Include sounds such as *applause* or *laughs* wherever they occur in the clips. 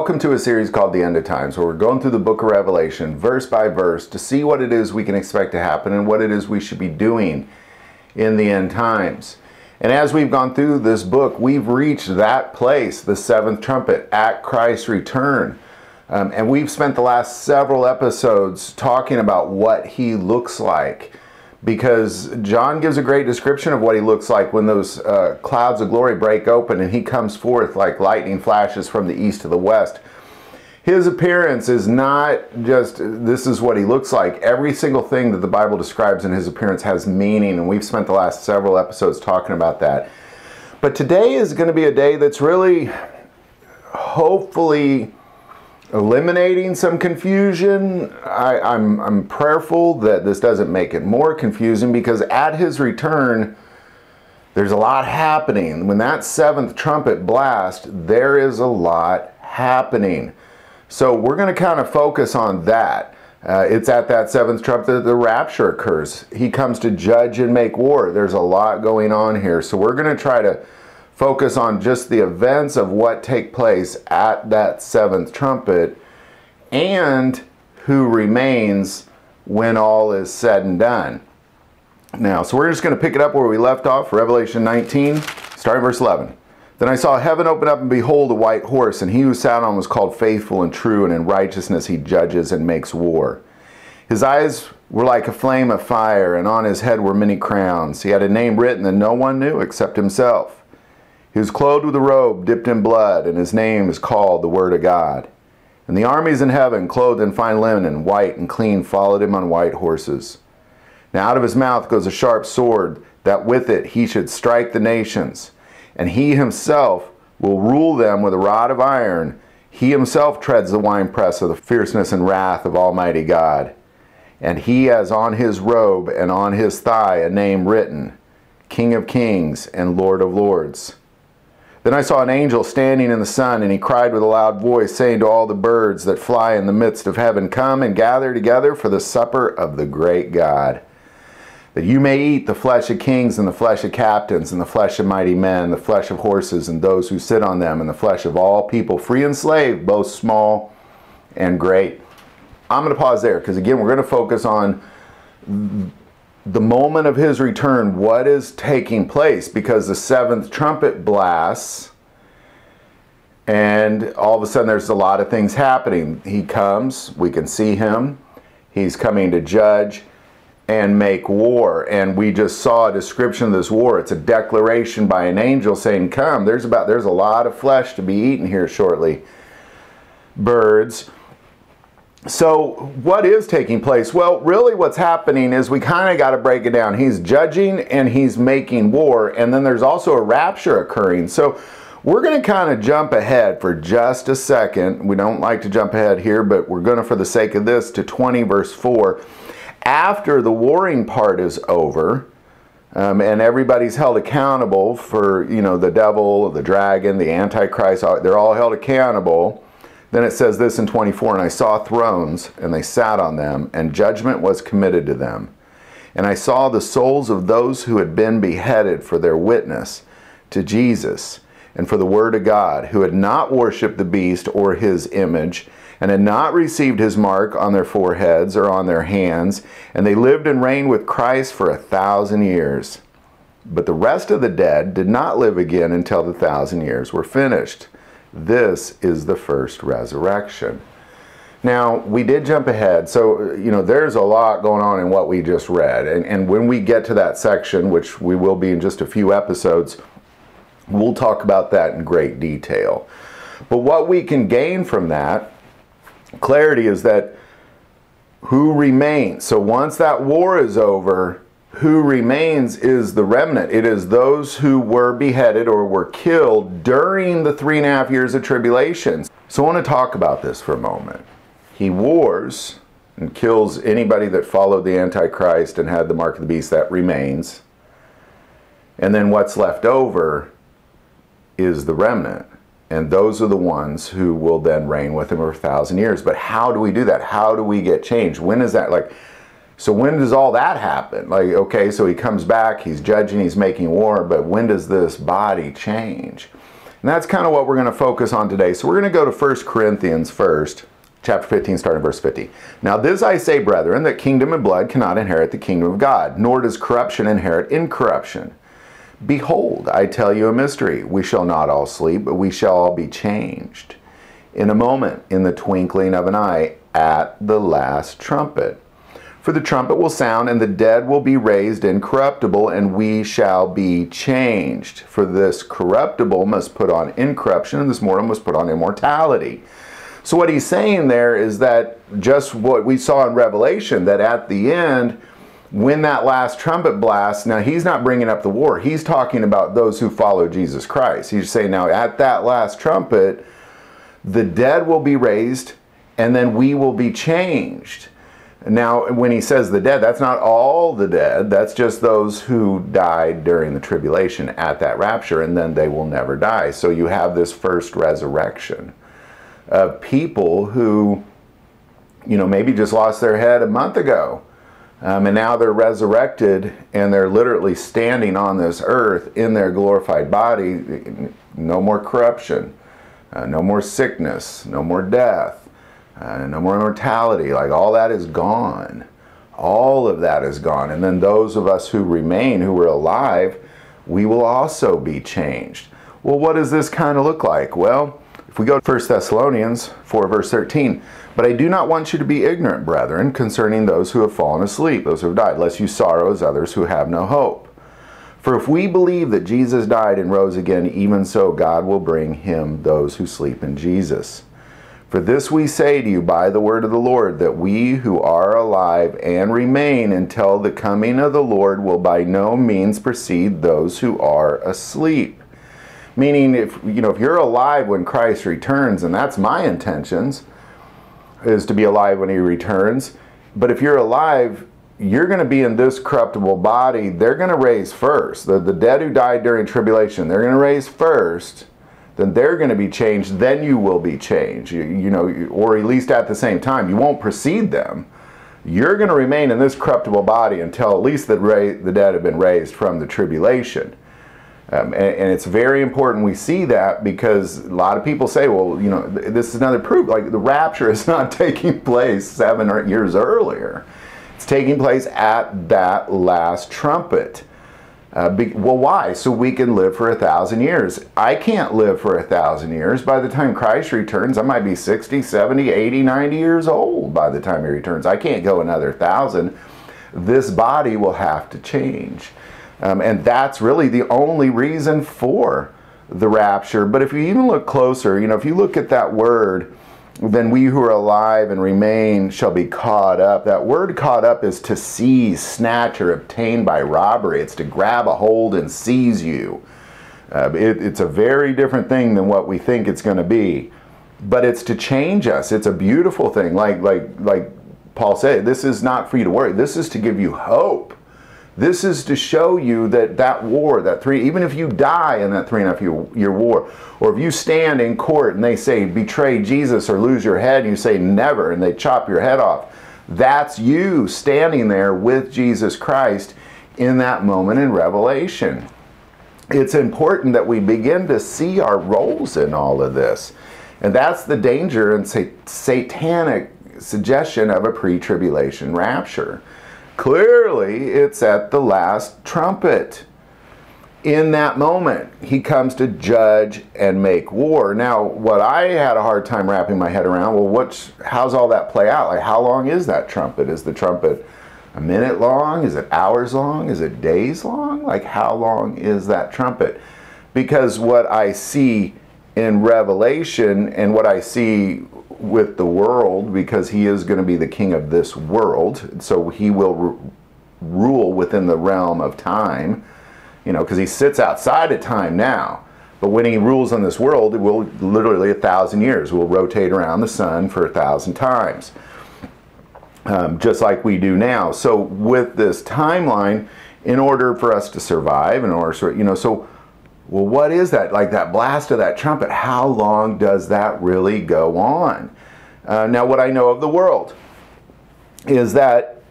Welcome to a series called The End of Times, where we're going through the book of Revelation, verse by verse, to see what it is we can expect to happen and what it is we should be doing in the end times. And as we've gone through this book, we've reached that place, the seventh trumpet, at Christ's return. Um, and we've spent the last several episodes talking about what he looks like because John gives a great description of what he looks like when those uh, clouds of glory break open and he comes forth like lightning flashes from the east to the west. His appearance is not just this is what he looks like. Every single thing that the Bible describes in his appearance has meaning, and we've spent the last several episodes talking about that. But today is going to be a day that's really, hopefully, eliminating some confusion. I, I'm, I'm prayerful that this doesn't make it more confusing because at his return, there's a lot happening. When that seventh trumpet blast, there is a lot happening. So we're going to kind of focus on that. Uh, it's at that seventh trumpet that the rapture occurs. He comes to judge and make war. There's a lot going on here. So we're going to try to focus on just the events of what take place at that seventh trumpet and who remains when all is said and done. Now, so we're just going to pick it up where we left off, Revelation 19, starting verse 11. Then I saw heaven open up, and behold, a white horse, and he who sat on was called Faithful and True, and in righteousness he judges and makes war. His eyes were like a flame of fire, and on his head were many crowns. He had a name written that no one knew except himself. He was clothed with a robe dipped in blood, and his name is called the Word of God. And the armies in heaven, clothed in fine linen, white and clean, followed him on white horses. Now out of his mouth goes a sharp sword, that with it he should strike the nations. And he himself will rule them with a rod of iron. He himself treads the winepress of the fierceness and wrath of Almighty God. And he has on his robe and on his thigh a name written King of Kings and Lord of Lords. Then I saw an angel standing in the sun, and he cried with a loud voice, saying to all the birds that fly in the midst of heaven, Come and gather together for the supper of the great God. That you may eat the flesh of kings, and the flesh of captains, and the flesh of mighty men, the flesh of horses, and those who sit on them, and the flesh of all people, free and slave, both small and great. I'm going to pause there, because again, we're going to focus on the moment of his return, what is taking place? Because the seventh trumpet blasts, and all of a sudden there's a lot of things happening. He comes, we can see him, he's coming to judge and make war. And we just saw a description of this war. It's a declaration by an angel saying, Come, there's about there's a lot of flesh to be eaten here shortly. Birds so what is taking place? Well, really what's happening is we kind of got to break it down. He's judging and he's making war, and then there's also a rapture occurring. So we're going to kind of jump ahead for just a second. We don't like to jump ahead here, but we're going to, for the sake of this, to 20 verse 4. After the warring part is over, um, and everybody's held accountable for, you know, the devil, the dragon, the antichrist, they're all held accountable then it says this in 24 And I saw thrones, and they sat on them, and judgment was committed to them. And I saw the souls of those who had been beheaded for their witness to Jesus and for the Word of God, who had not worshipped the beast or his image, and had not received his mark on their foreheads or on their hands, and they lived and reigned with Christ for a thousand years. But the rest of the dead did not live again until the thousand years were finished. This is the first resurrection. Now, we did jump ahead, so, you know, there's a lot going on in what we just read. And, and when we get to that section, which we will be in just a few episodes, we'll talk about that in great detail. But what we can gain from that clarity is that who remains. So once that war is over, who remains is the remnant. It is those who were beheaded or were killed during the three and a half years of tribulation. So I want to talk about this for a moment. He wars and kills anybody that followed the Antichrist and had the mark of the beast that remains. And then what's left over is the remnant. And those are the ones who will then reign with him for a thousand years. But how do we do that? How do we get changed? When is that? Like, so when does all that happen? Like, okay, so he comes back, he's judging, he's making war, but when does this body change? And that's kind of what we're going to focus on today. So we're going to go to 1 Corinthians first, chapter 15, starting verse 50. Now, this I say, brethren, that kingdom and blood cannot inherit the kingdom of God, nor does corruption inherit incorruption. Behold, I tell you a mystery. We shall not all sleep, but we shall all be changed. In a moment, in the twinkling of an eye, at the last trumpet. For the trumpet will sound, and the dead will be raised incorruptible, and we shall be changed. For this corruptible must put on incorruption, and this mortal must put on immortality. So, what he's saying there is that just what we saw in Revelation, that at the end, when that last trumpet blasts, now he's not bringing up the war. He's talking about those who follow Jesus Christ. He's saying, now at that last trumpet, the dead will be raised, and then we will be changed. Now, when he says the dead, that's not all the dead. That's just those who died during the tribulation at that rapture, and then they will never die. So you have this first resurrection of people who, you know, maybe just lost their head a month ago. Um, and now they're resurrected and they're literally standing on this earth in their glorified body. No more corruption, uh, no more sickness, no more death uh, no more mortality. Like all that is gone. All of that is gone. And then those of us who remain, who are alive, we will also be changed. Well, what does this kind of look like? Well, if we go to 1 Thessalonians 4, verse 13, but I do not want you to be ignorant, brethren, concerning those who have fallen asleep, those who have died, lest you sorrow as others who have no hope. For if we believe that Jesus died and rose again, even so God will bring him those who sleep in Jesus. For this we say to you by the word of the Lord, that we who are alive and remain until the coming of the Lord will by no means precede those who are asleep. Meaning, if you know, if you're alive when Christ returns, and that's my intentions, is to be alive when He returns. But if you're alive, you're going to be in this corruptible body. They're going to raise first. The, the dead who died during tribulation, they're going to raise first then they're going to be changed, then you will be changed. You, you know, or at least at the same time. You won't precede them. You're going to remain in this corruptible body until at least the, the dead have been raised from the tribulation. Um, and, and, it's very important we see that because a lot of people say, well, you know, this is another proof. Like the rapture is *laughs* not taking place seven or years earlier. It's taking place at that last trumpet. Uh, be, well, why? So we can live for a thousand years. I can't live for a thousand years. By the time Christ returns, I might be 60, 70, 80, 90 years old by the time he returns. I can't go another thousand. This body will have to change. Um, and that's really the only reason for the rapture. But if you even look closer, you know, if you look at that word, then we who are alive and remain shall be caught up. That word caught up is to seize, snatch, or obtain by robbery. It's to grab a hold and seize you. Uh, it, it's a very different thing than what we think it's going to be. But it's to change us. It's a beautiful thing. Like, like, like Paul said, this is not for you to worry. This is to give you hope. This is to show you that that war, that three, even if you die in that three and a half year, year war, or if you stand in court and they say betray Jesus or lose your head, and you say never, and they chop your head off, that's you standing there with Jesus Christ in that moment in Revelation. It's important that we begin to see our roles in all of this. And that's the danger and satanic suggestion of a pre tribulation rapture Clearly, it's at the last trumpet. In that moment, he comes to judge and make war. Now, what I had a hard time wrapping my head around, well, what's how's all that play out? Like, how long is that trumpet? Is the trumpet a minute long? Is it hours long? Is it days long? Like, how long is that trumpet? Because what I see in Revelation and what I see with the world because he is going to be the king of this world. So he will rule within the realm of time, you know, because he sits outside of time now. But when he rules on this world, it will literally a thousand years. will rotate around the sun for a thousand times, um, just like we do now. So with this timeline, in order for us to survive, in order, you know, so well, what is that? Like that blast of that trumpet, how long does that really go on? Uh, now, what I know of the world is that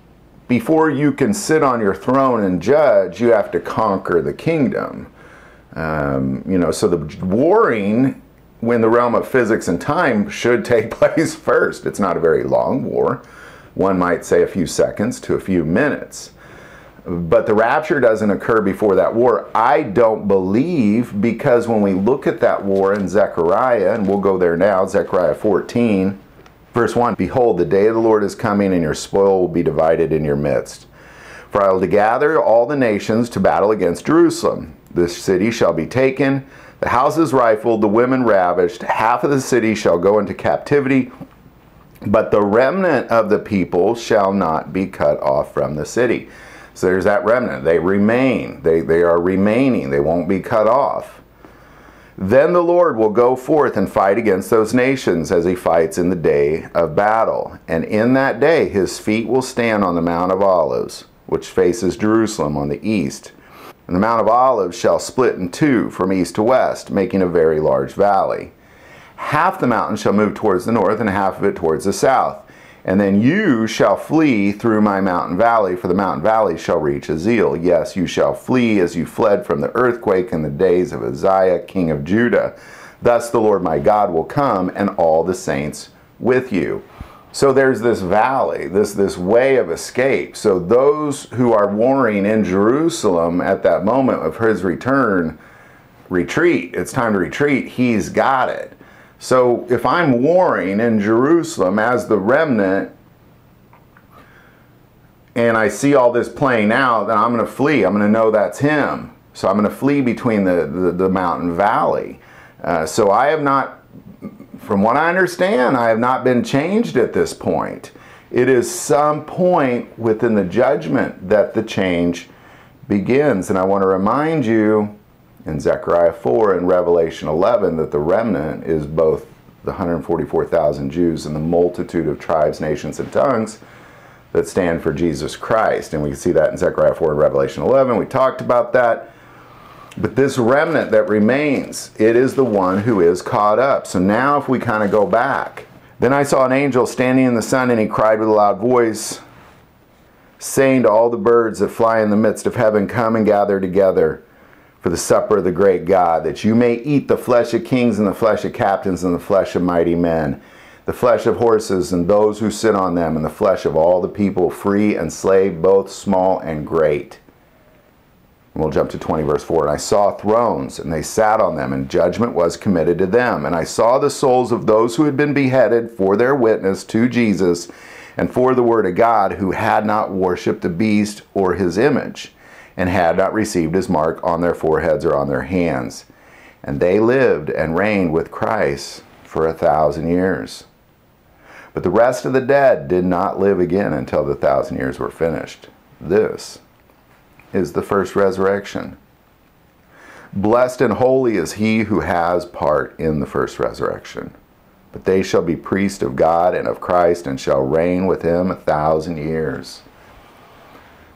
before you can sit on your throne and judge, you have to conquer the kingdom. Um, you know, so the warring when the realm of physics and time should take *laughs* place first. It's not a very long war. One might say a few seconds to a few minutes. But the rapture doesn't occur before that war. I don't believe because when we look at that war in Zechariah, and we'll go there now, Zechariah 14, verse 1 Behold, the day of the Lord is coming, and your spoil will be divided in your midst. For I will gather all the nations to battle against Jerusalem. This city shall be taken the houses rifled, the women ravished, half of the city shall go into captivity, but the remnant of the people shall not be cut off from the city. So there's that remnant. They remain. They, they are remaining. They won't be cut off. Then the Lord will go forth and fight against those nations as he fights in the day of battle. And in that day his feet will stand on the Mount of Olives, which faces Jerusalem on the east and the Mount of Olives shall split in two from east to west, making a very large valley. Half the mountain shall move towards the north, and half of it towards the south. And then you shall flee through my mountain valley, for the mountain valley shall reach Azeel. Yes, you shall flee as you fled from the earthquake in the days of Uzziah, king of Judah. Thus the Lord my God will come, and all the saints with you. So there's this valley, this, this way of escape. So those who are warring in Jerusalem at that moment of his return, retreat. It's time to retreat. He's got it. So if I'm warring in Jerusalem as the remnant, and I see all this playing out, then I'm going to flee. I'm going to know that's him. So I'm going to flee between the, the, the mountain valley. Uh, so I have not from what I understand, I have not been changed at this point. It is some point within the judgment that the change begins. And I want to remind you in Zechariah 4 and Revelation 11 that the remnant is both the 144,000 Jews and the multitude of tribes, nations, and tongues that stand for Jesus Christ. And we can see that in Zechariah 4 and Revelation 11. We talked about that. But this remnant that remains, it is the one who is caught up. So now if we kind of go back, then I saw an angel standing in the sun, and he cried with a loud voice, saying to all the birds that fly in the midst of heaven, Come and gather together for the supper of the great God, that you may eat the flesh of kings and the flesh of captains and the flesh of mighty men, the flesh of horses and those who sit on them, and the flesh of all the people, free and slave, both small and great. And we'll jump to 20, verse 4. And I saw thrones, and they sat on them, and judgment was committed to them. And I saw the souls of those who had been beheaded for their witness to Jesus and for the word of God, who had not worshipped the beast or his image, and had not received his mark on their foreheads or on their hands. And they lived and reigned with Christ for a thousand years. But the rest of the dead did not live again until the thousand years were finished. This is the first resurrection. Blessed and holy is he who has part in the first resurrection. But they shall be priests of God and of Christ and shall reign with him a thousand years.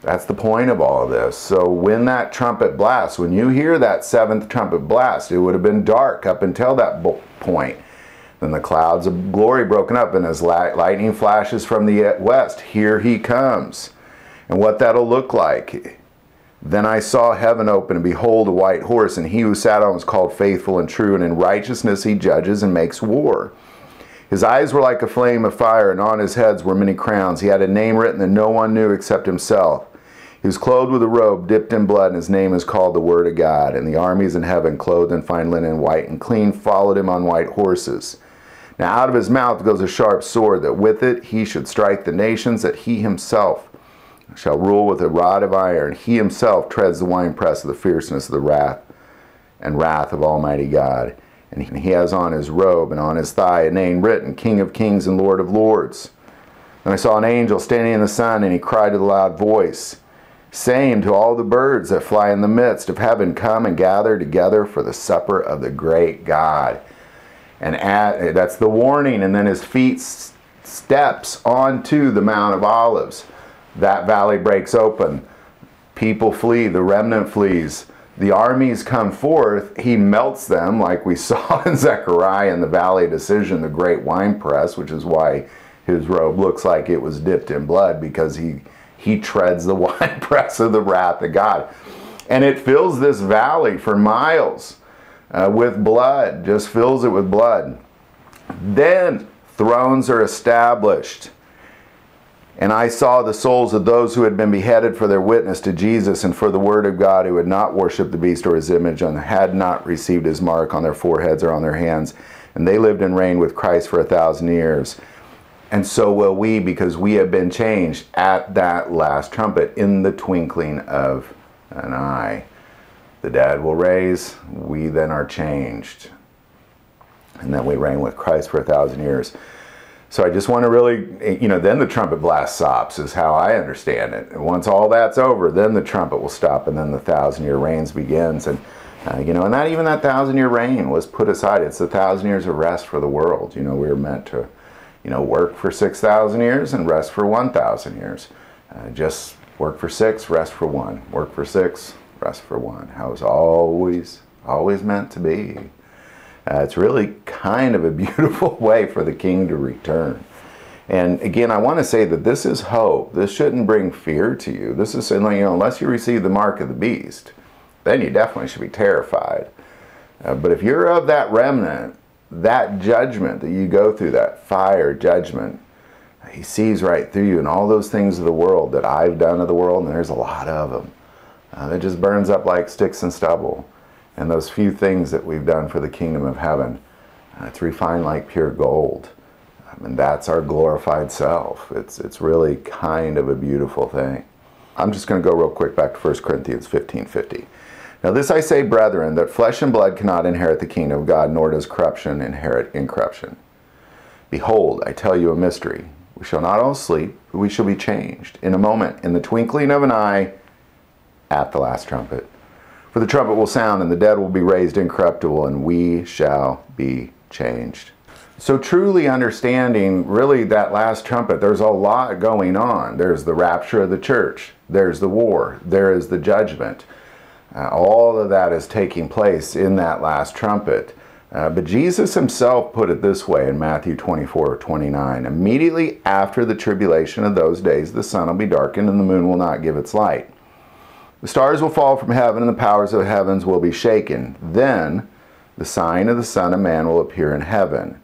That's the point of all of this. So when that trumpet blasts, when you hear that seventh trumpet blast, it would have been dark up until that point. Then the clouds of glory broken up, and as lightning flashes from the west, here he comes. And what that'll look like then I saw heaven open, and behold, a white horse, and he who sat on was called faithful and true, and in righteousness he judges and makes war. His eyes were like a flame of fire, and on his heads were many crowns. He had a name written that no one knew except himself. He was clothed with a robe dipped in blood, and his name is called the Word of God. And the armies in heaven, clothed in fine linen, white and clean, followed him on white horses. Now out of his mouth goes a sharp sword, that with it he should strike the nations, that he himself shall rule with a rod of iron. He himself treads the winepress of the fierceness of the wrath and wrath of Almighty God. And he has on his robe and on his thigh a name written, King of Kings and Lord of Lords. And I saw an angel standing in the sun, and he cried with a loud voice, saying to all the birds that fly in the midst of heaven, Come and gather together for the supper of the great God. And at, that's the warning. And then his feet steps onto the Mount of Olives that valley breaks open. People flee, the remnant flees. The armies come forth, he melts them, like we *laughs* saw in Zechariah in the valley decision, the great wine press, which is why his robe looks like it was dipped in blood, because he, he treads the *laughs* winepress of the wrath of God. And it fills this valley for miles uh, with blood, just fills it with blood. Then thrones are established. And I saw the souls of those who had been beheaded for their witness to Jesus and for the word of God, who had not worshipped the beast or his image, and had not received his mark on their foreheads or on their hands. And they lived and reigned with Christ for a thousand years. And so will we, because we have been changed at that last trumpet in the twinkling of an eye. The dead will raise, we then are changed. And then we reign with Christ for a thousand years. So I just want to really, you know, then the trumpet blast stops, is how I understand it. And once all that's over, then the trumpet will stop, and then the thousand year reigns begins. And, uh, you know, and not even that thousand year reign was put aside. It's the thousand years of rest for the world. You know, we were meant to, you know, work for 6,000 years and rest for 1,000 years. Uh, just work for six, rest for one. Work for six, rest for one. How it's always, always meant to be. Uh, it's really kind of a *laughs* beautiful way for the king to return. And again, I want to say that this is hope. This shouldn't bring fear to you. This is saying, you know, unless you receive the mark of the beast, then you definitely should be terrified. Uh, but if you're of that remnant, that judgment that you go through, that fire judgment, he sees right through you and all those things of the world that I've done of the world, and there's a lot of them. Uh, it just burns up like sticks and stubble and those few things that we've done for the kingdom of heaven. Uh, it's refined like pure gold. And that's our glorified self. It's, it's really kind of a beautiful thing. I'm just going to go real quick back to 1 Corinthians 15 50. Now, this I say, brethren, that flesh and blood cannot inherit the kingdom of God, nor does corruption inherit incorruption. Behold, I tell you a mystery. We shall not all sleep, but we shall be changed in a moment, in the twinkling of an eye, at the last trumpet. For the trumpet will sound, and the dead will be raised incorruptible, and we shall be changed. So, truly understanding really that last trumpet, there's a lot going on. There's the rapture of the church, there's the war, there is the judgment. Uh, all of that is taking place in that last trumpet. Uh, but Jesus himself put it this way in Matthew 24 29. Immediately after the tribulation of those days, the sun will be darkened and the moon will not give its light the stars will fall from heaven, and the powers of the heavens will be shaken. Then the sign of the Son of Man will appear in heaven.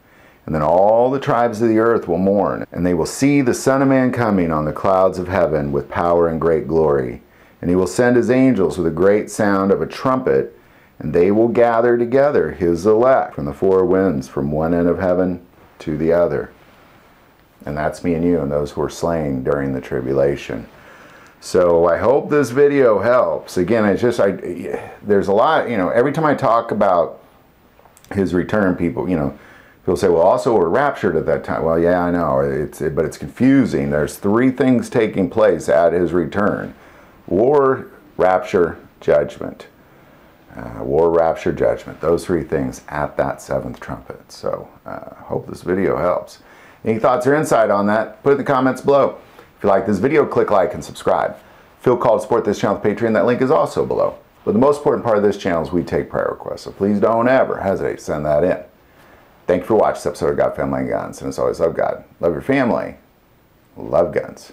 And then all the tribes of the earth will mourn, and they will see the Son of Man coming on the clouds of heaven with power and great glory. And he will send his angels with a great sound of a trumpet, and they will gather together his elect from the four winds, from one end of heaven to the other. And that's me and you and those who are slain during the tribulation. So I hope this video helps. Again, it's just, I, there's a lot, you know, every time I talk about his return, people, you know, people say, well, also we're raptured at that time. Well, yeah, I know, it's, but it's confusing. There's three things taking place at his return. War, rapture, judgment. Uh, war, rapture, judgment. Those three things at that seventh trumpet. So uh, hope this video helps. Any thoughts or insight on that, put in the comments below. If you like this video, click like and subscribe. Feel called to support this channel with Patreon. That link is also below. But the most important part of this channel is we take prayer requests. So please don't ever hesitate to send that in. Thank you for watching this episode of God, Family, and Guns. And as always, love God, love your family, love guns.